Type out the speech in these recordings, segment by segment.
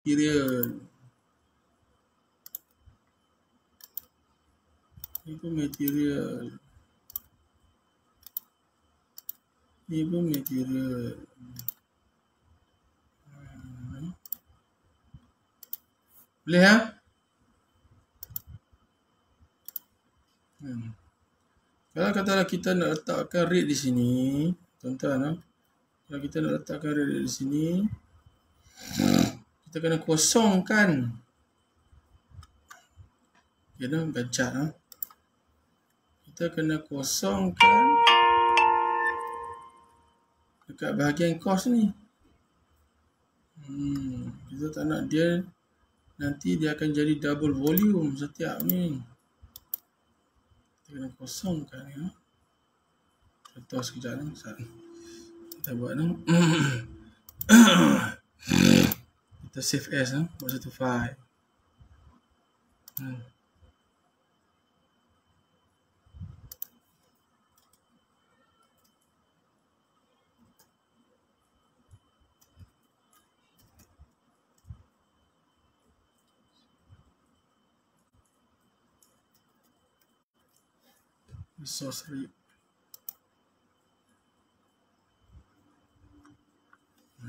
material ni pun material ni pun material hmm. boleh ha hmm. kalau katalah kita nak letakkan rate di sini tuan-tuan ha? kalau kita nak letakkan rate di sini kita kena kosongkan kena baca ha? kita kena kosongkan dekat bahagian kos ni hmm, kita tak nak dia nanti dia akan jadi double volume setiap ni kita kena kosongkan ya contoh sekejap ni kita buat ni kita save as eh? buat satu file hmm. resource read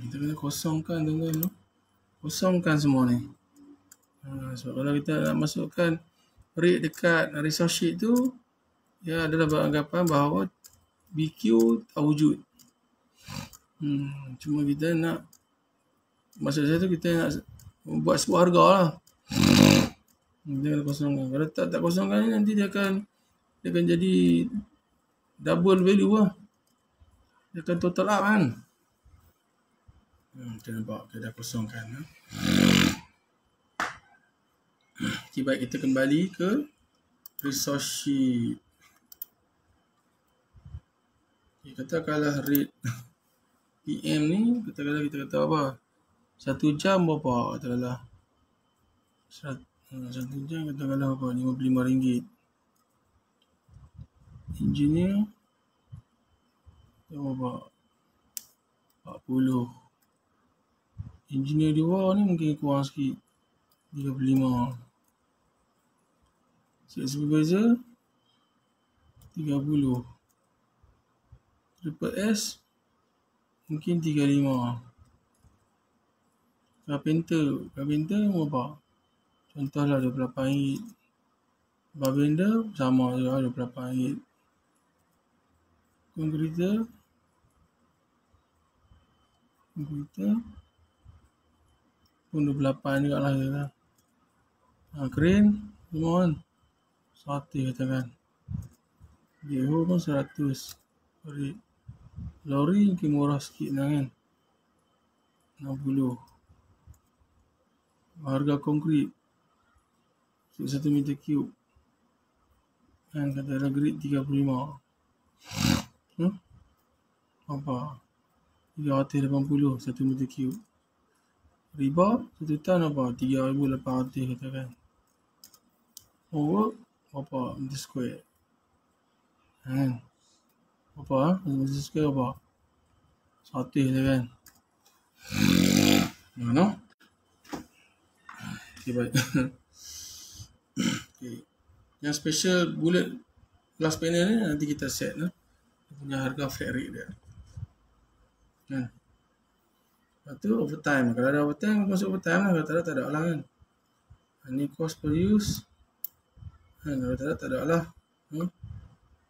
kita kena kosongkan tuan-tuan kosongkan semua ni ha, sebab kalau kita nak masukkan read dekat resource sheet tu ya adalah beranggapan bahawa BQ tak wujud hmm, cuma kita nak maksud saya tu kita nak buat sebuah harga lah kita kena kosongkan kalau tak tak kosongkan ni nanti dia akan dia akan jadi double value lah. Dia akan total up kan. Hmm, kita nampak kita dah kosongkan. Ha? Okay, baik kita kembali ke resource sheet. Okay, katakanlah rate PM ni, katakanlah kita kata apa? Satu jam berapa? Katakanlah hmm, satu jam katakanlah apa? RM55 engineer berapa 40 engineer di bawah ni mungkin kurang sikit. 35 set supervisor 30 triple S mungkin 35 carpenter carpenter berapa contohlah 28 ringgit. Barbender sama juga 28 ringgit. Komputer komputer pun 28 juga lah kita ha, crane semua kan. 100 katakan Jeho pun 100 lori lori mungkin murah sikit lah kan. 60 harga konkrit. 1 meter cube. Kan kata ada grid 35 Hmm? Apa? 380 satu meter cube. Riba satu tan apa? 3800 katakan. Over apa? Meter square. Kan? Apa? Meter square apa? Satu katakan. Mana? Okay, baik. okay. Yang special bullet glass panel ni nanti kita set lah punya harga flat rate dia. Kan? Lepas tu overtime. Kalau ada overtime, masuk overtime lah. Kalau tak ada, tak ada lah kan. Ini cost per use. Kan? Kalau tak ada, tak ada lah. Hmm?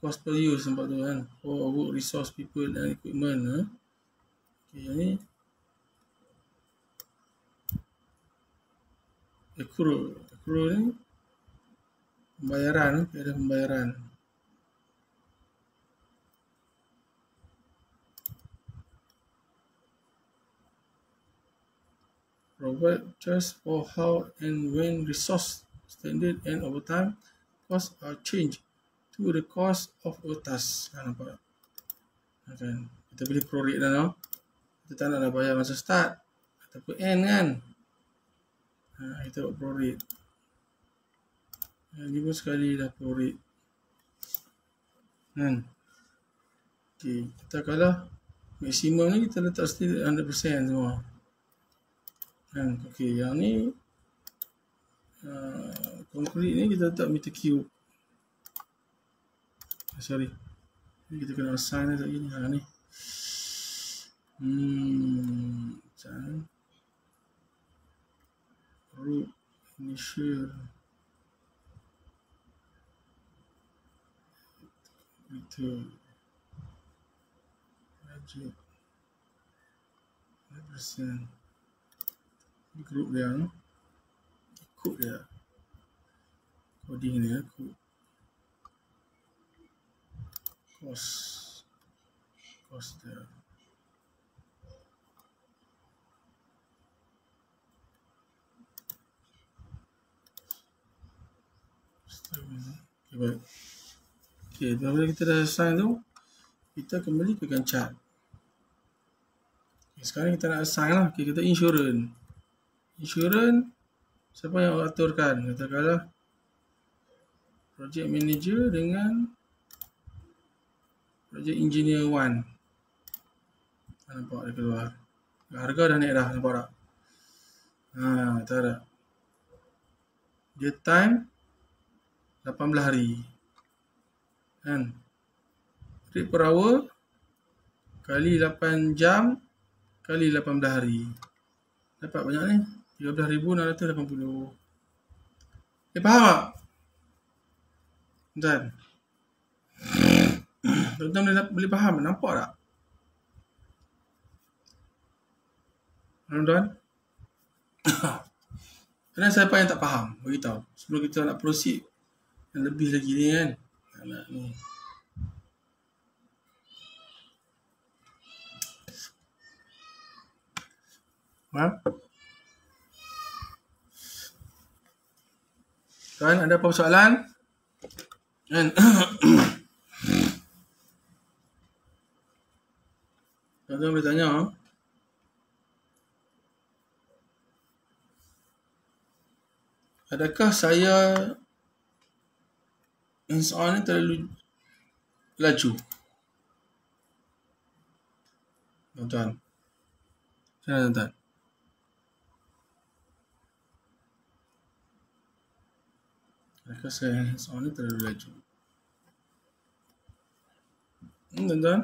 Cost per use nampak tu kan. For work resource people dan equipment. Ha? Okay, yang ni. Accrual. Accrual ni. Pembayaran. Ada pembayaran. Provide just for how and when resource standard and overtime costs are changed to the cost of a task. Ha, nampak? Kan? Kita boleh prorate dah no? Kita tak nak dah bayar masa start ataupun end kan. Ha, kita buat prorate. Ha, ni pun sekali dah prorate. Kan? Okay, kita kalah maksimum ni kita letak still 100% semua. Kan, okey, yang ni uh, konkret ni kita letak meter cube. Ah, sorry. Ni kita kena assign lagi ni. Ha ni. Hmm, root initial itu budget persen group dia no? ikut dia coding dia ikut cost cost dia Okay. Okay, bila kita dah assign tu, kita kembali ke chart. Okay, sekarang kita nak assign lah. Okay, kita insurance. Insurance, siapa yang aturkan? Katakanlah project manager dengan project engineer one. Nampak dia keluar. Harga dah naik dah, nampak tak? Ha, tak ada. Dia time 18 hari kan rate per hour kali 8 jam kali 18 hari dapat banyak ni 13,680 eh faham tak? Tuan Tuan-tuan boleh, boleh faham nampak tak? Tuan-tuan Kenapa siapa yang tak faham? Beritahu Sebelum kita nak proceed Yang lebih lagi ni kan anak ni. Ha? Kan ada apa soalan? Kan? Tuan-tuan boleh tanya. Ha? Adakah saya hands on ni terlalu laju. Macam mana tuan-tuan? On ni terlalu laju? Hmm, tuan-tuan.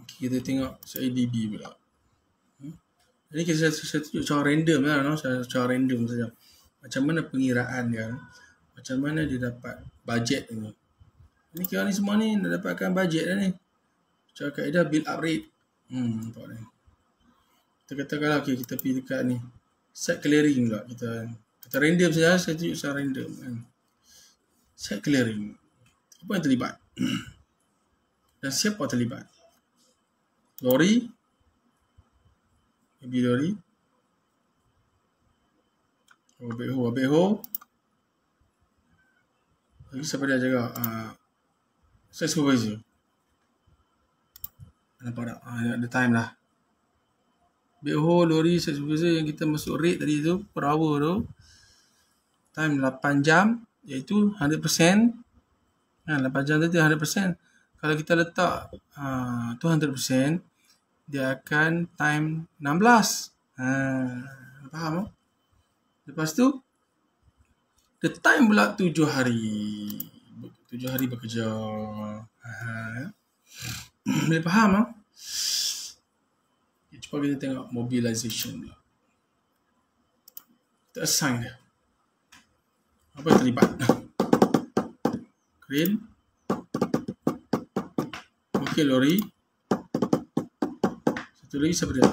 Okay, kita tengok CIDB pula. Jadi kita saya tunjuk cara random lah, no? saya cara random saja. Macam mana pengiraan dia, macam mana dia dapat bajet ni. Ini kira ni semua ni dah dapatkan bajet dah ni. Cara kaedah build up rate. Hmm, nampak ni. Kita katakan okay, kita pergi dekat ni. Set clearing pula kita. Kita random saja, saya tunjuk secara random. Kan. Set clearing. Apa yang terlibat? Dan siapa terlibat? Lori, Maybe lori. Oh, beho, beho. Lagi siapa dia jaga? Uh, saya supervisor. Nampak tak? Uh, ada time lah. Beho, lori, supervisor yang kita masuk rate tadi tu, per hour tu. Time 8 jam, iaitu 100%. Ha, 8 jam tadi 100%. Kalau kita letak tu 100%, dia akan time 16. Ha, faham tak? Lepas tu, the time pula 7 hari. 7 hari bekerja. Ha, boleh faham tak? Cuba kita tengok mobilization pula. Kita assign dia. Apa terlibat? Crane. Okay, lori. Satu lagi siapa dia?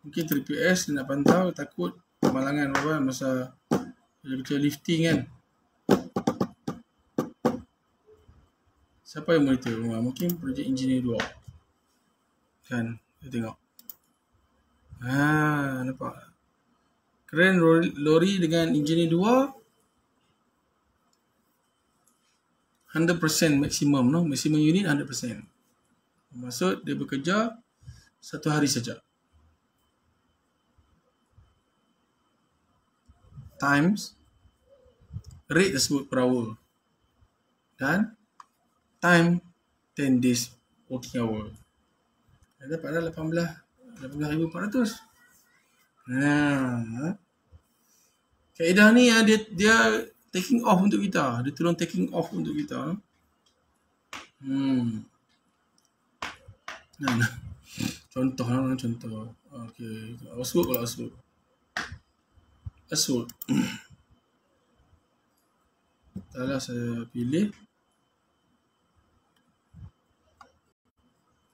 Mungkin 3PS dia nak pantau takut kemalangan apa masa kerja lifting kan. Siapa yang monitor? Mungkin projek engineer dua. Kan, kita tengok. Ha, nampak. Keren lori dengan engineer dua. 100% maksimum no maksimum unit 100% maksud dia bekerja satu hari saja. Times rate tersebut per hour dan time 10 days working hour. Dah dapat dah 18 18,400. Nah. Kaedah ni ah, dia dia taking off untuk kita. Dia tolong taking off untuk kita. Hmm. Nah, nah. Contoh lah, contoh. Okey. Asuk kalau asuk. Asuk. Taklah saya pilih.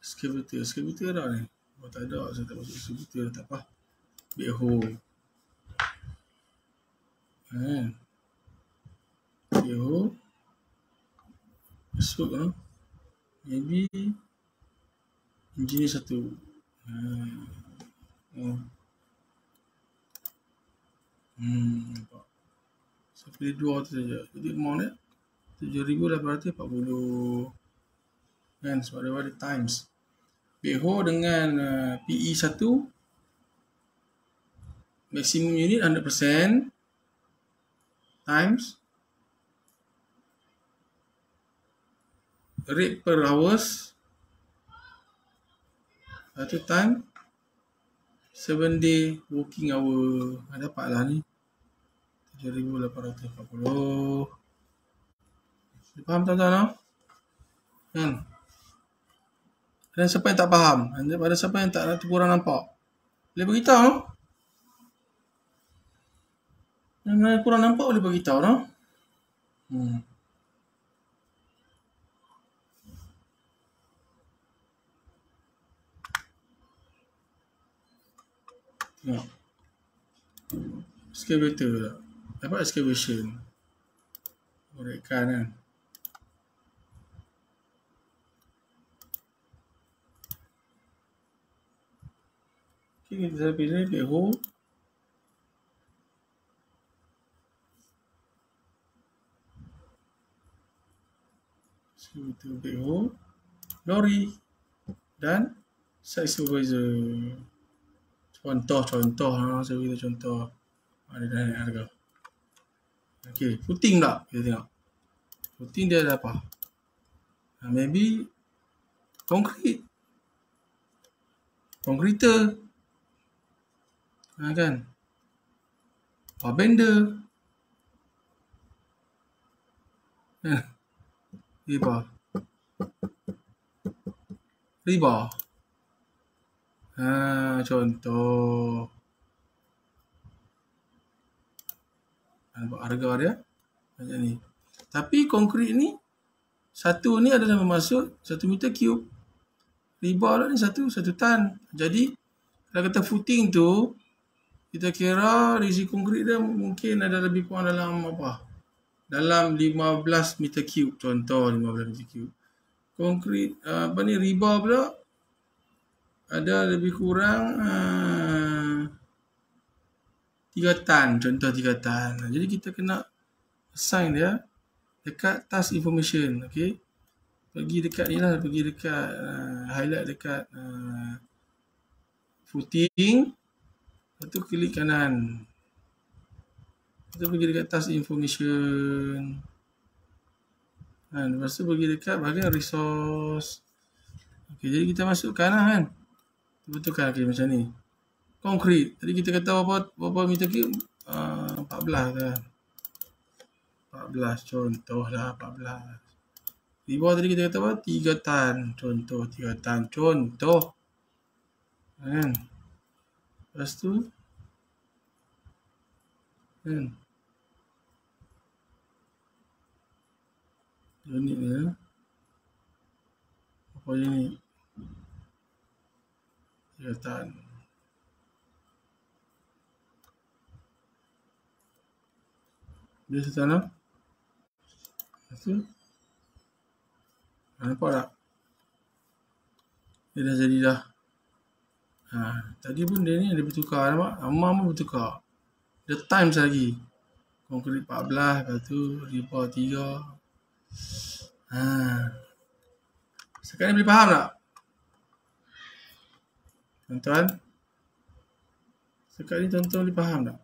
Excavator. Excavator ada ni. Oh tak ada. Saya tak masuk excavator. Tak apa. Backhoe. Kan. Backhoe. Masuk lah. Maybe. Engineer satu. Hmm. Oh. Hmm. Nampak. Saya pilih dua tu saja. Jadi amount dia. 7,840. Kan sebab dia ada times. Beho dengan uh, PE 1 maximum unit 100% times rate per hours. Satu time 7 day working hour. Ha, dapatlah ni. 7840 faham tuan-tuan kan dan siapa yang tak faham? Ada siapa yang tak kurang nampak? Boleh beritahu? Yang mana kurang nampak boleh beritahu no? Hmm. Tengok. Excavator tak? Dapat excavation. Korekkan kan? Okay, kita pilih backhoe. So, kita backhoe. Lori. Dan site supervisor. Contoh-contoh. Ha, saya kita contoh. Ada dah harga. Okay, footing tak? Kita tengok. Footing dia ada apa? Ha, maybe concrete. Concreter. Ha kan? Power bender. Ha. Riba. Ha, contoh. Nampak harga dia? Macam ni. Tapi konkrit ni, satu ni adalah bermaksud satu meter cube. Riba lah ni satu, satu tan. Jadi, kalau kata footing tu, kita kira risiko konkrit dia mungkin ada lebih kurang dalam apa? Dalam 15 meter cube contoh 15 meter cube. Konkrit apa ni riba pula ada lebih kurang uh, 3 tan contoh 3 tan. Jadi kita kena assign dia dekat task information okey. Pergi dekat ni lah pergi dekat uh, highlight dekat uh, footing Lepas tu klik kanan. Lepas tu pergi dekat task information. Ha, lepas tu pergi dekat bahagian resource. Okay, jadi kita masukkan lah kan. Betulkan okay, macam ni. Concrete. Tadi kita kata berapa, berapa meter cube? Uh, 14 kan. 14 contoh lah 14. Di bawah tadi kita kata apa? 3 tan. Contoh 3 tan. Contoh. Kan? Lepas tu kan unit dia. Apa unit kelihatan dia setanah lepas tu. Nampak tak? Dia dah jadi dah. Ha, tadi pun dia ni ada bertukar nampak? Nama pun bertukar. The times lagi. Konkret 14, lepas tu Ripa 3. Ha. Sekarang ni boleh faham tak? Tuan-tuan? Sekarang ni tuan-tuan boleh faham tak?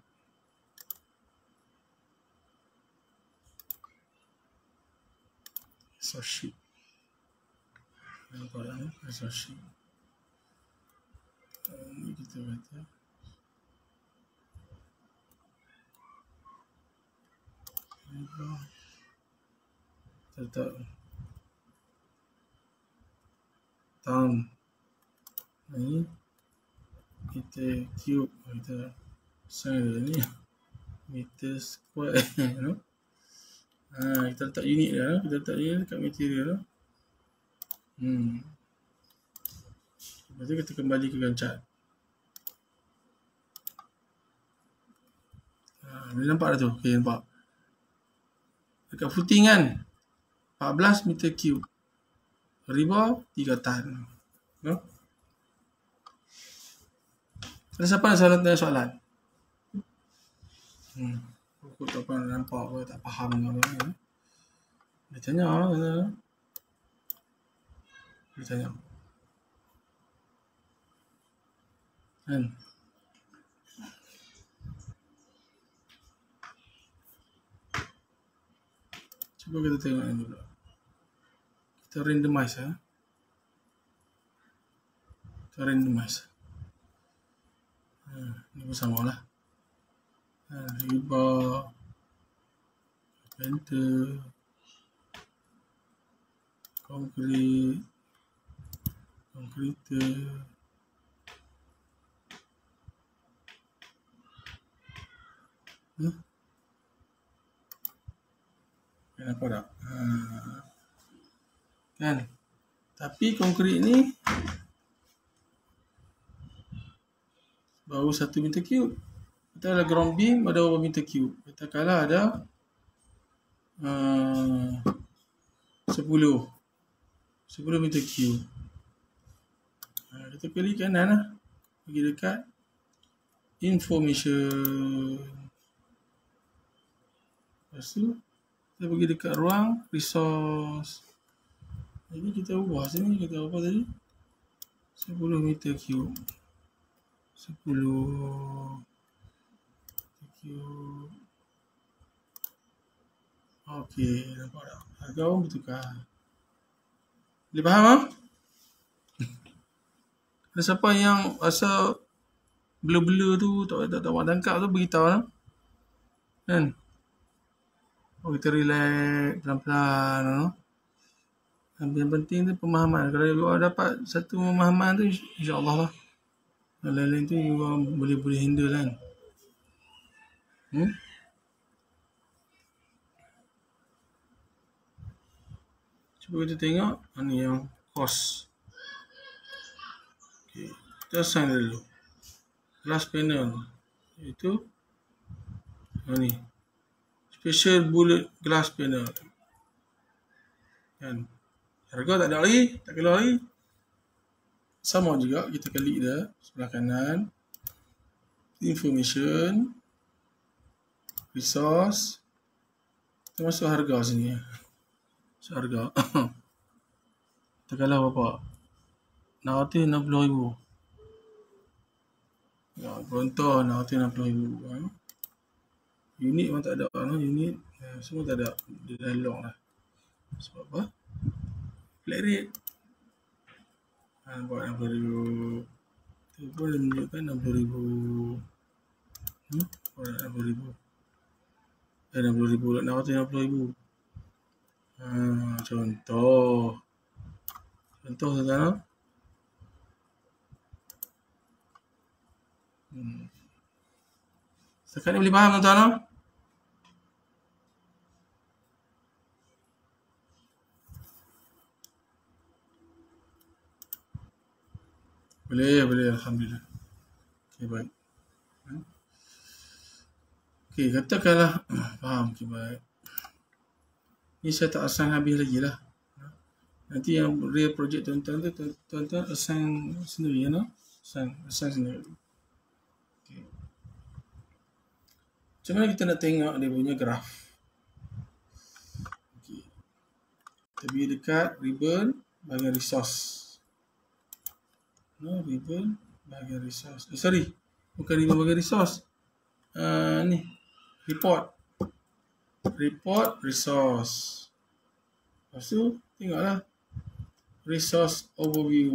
So shit. Nampak tak ni? Sheet. Uh, ni kita kata. Letak tahun ni kita cube kita sign ni. Meter square know? ha, kita letak unit dia kita letak dia dekat material tu. Hmm. lepas tu kita kembali ke gancat ha, boleh nampak dah tu? Ok nampak dekat footing kan 14 meter cube riba 3 tan no? ada siapa yang salah tanya soalan Hmm. Aku tak pernah nampak apa, tak faham apa ni. Dia tanya. Dia, tanya. Kan? Cuba kita tengok ni dulu. Kita randomize ya. Kita randomize. Ha, ni pun sama lah riba penta konkrit konkrita hmm? Kenapa tak? Ha. Kan? Tapi konkrit ni baru satu meter cube. Ada ground beam ada berapa meter cube. Katakanlah ada uh, 10 10 meter cube. Uh, kita kali kanan lah. Pergi dekat information. Lepas tu kita pergi dekat ruang resource. Jadi kita ubah sini kita apa tadi? 10 meter cube. 10 cube. Okey, nampak tak? Harga pun bertukar. Boleh faham tak? Ada siapa yang rasa blur-blur tu tak tak tak tangkap tu beritahu lah. Kan? Oh, kita relax pelan-pelan no? Yang penting tu pemahaman. Kalau you dapat satu pemahaman tu insya-Allah lah. Lain-lain tu you boleh boleh handle kan. Hmm? Cuba kita tengok mana yang cost. Okay. Kita assign dulu. Glass panel. Itu. Ini. Special bullet glass panel. Kan. Harga tak ada lagi. Tak keluar lagi. Sama juga. Kita klik dia. Sebelah kanan. Information resource kita masuk harga sini masuk harga berapa nak hati 60 ribu ya, contoh nak hati 60 ribu ha? Unit pun tak ada no? unit ya, semua tak ada dia dah long lah sebab apa flat rate ha, buat 60 ribu tu pun menunjukkan 60 ribu hmm? buat 60 ribu Eh, 60 ribu lah. 650 ribu. Ha, contoh. Contoh saja. Hmm. Sekarang ni boleh faham tuan-tuan? Boleh, boleh. Alhamdulillah. Okay, baik. Okey, katakanlah faham okey baik. Ni saya tak assign habis lagi lah. Nanti yang real project tuan-tuan tu tuan-tuan assign sendiri ya no? Assign, assign sendiri. Okey. Macam mana kita nak tengok dia punya graf? Kita pergi dekat ribbon bahagian resource. Ribbon bahagian resource. Eh, sorry. Bukan ribbon bahagian resource. Uh, ni report report resource lepas tu tengoklah resource overview.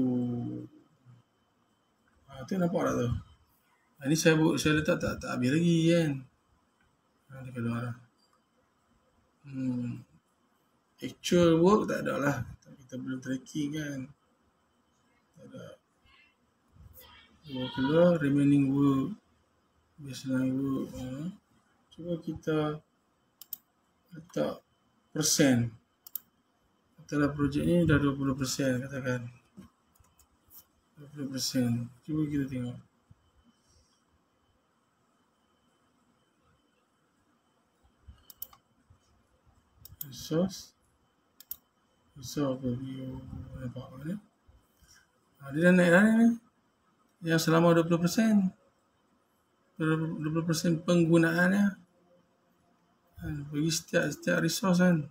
Ha, tu nampak tak tu? Ha, ni saya saya letak tak tak habis lagi kan. Ha, dia keluar lah. Hmm. Actual work tak ada lah. Kita belum tracking kan. Tak ada. Work keluar, remaining work. Baseline work. Ha. Cuba kita letak persen. Katalah projek ni dah 20% katakan. 20%. Cuba kita tengok. Resource. Resource overview. Nampak apa ni? Ha, dia dah naik dah ni. Yang selama 20%. 20% penggunaannya. Bagi setiap, setiap resource kan.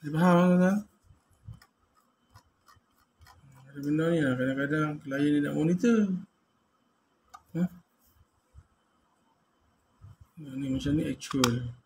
Dia faham kan? Ada benda ni lah. Kadang-kadang klien ni nak monitor. Ha? Ini macam ni actual.